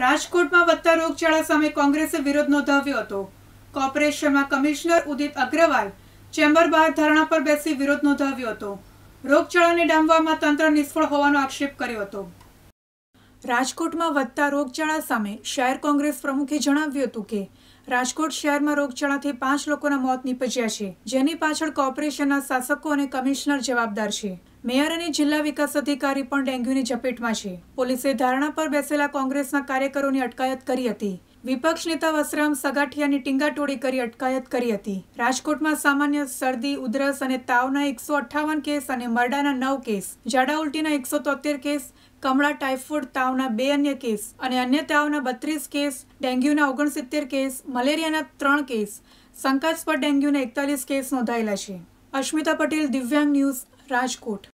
રાજકોટમાં વધતા રોગચાળા સામે કોંગ્રેસે વિરોધ નોંધાવ્યો હતો. કોર્પોરેશનમાં કમિશનર ઉદિત અગ્રવાલ ચેમ્બર બહાર ધરણા પર બેસી વિરોધ નોંધાવ્યો હતો. રોગચાળાને ડામવામાં તંત્ર નિષ્ફળ હોવાનો આક્ષેપ કર્યો હતો. રાજકોટમાં વધતા રોગચાળા સામે શહેર કોંગ્રેસ પ્રમુખે જણાવ્યું હતું કે, રાજકોટ શહેરમાં રોગચાળાથી પાંચ લોકોના મોત નીપજ્યા છે, જેની પાછળ કોર્પોરેશનના શાસકો અને કમિશનર જવાબદાર છે. મેયર અને જિલ્લા વિકાસ અધિકારી પણ ડેન્ગ્યુની ઝપેટમાં છે. પોલીસે ધારણા પર બેસેલા કોંગ્રેસના કાર્યકરોની અટકાયત કરી હતી. વિપક્ષ નેતા વસરામ સગાઠિયાની ટીંગાટોળી કરી અટકાયત કરી હતી. રાજકોટમાં સામાન્ય શરદી, ઉધરસ અને તાવના એકસો અઠ્ઠાવન કેસ અને મરડાના નવ કેસ, ઝાડા ઉલટીના એકસો તોતેર કેસ, કમળા ટાઇફોઇડ તાવના બે અન્ય કેસ અને અન્ય તાવના બત્રીસ કેસ, ડેન્ગ્યુના ઓગણસિત્તેર કેસ, મલેરિયાના ત્રણ કેસ, શંકાસ્પદ ડેન્ગ્યુના એકતાલીસ કેસ નોંધાયેલા છે. અશ્મિતા પટેલ, દિવ્યાંગ ન્યૂઝ રાજકોટ.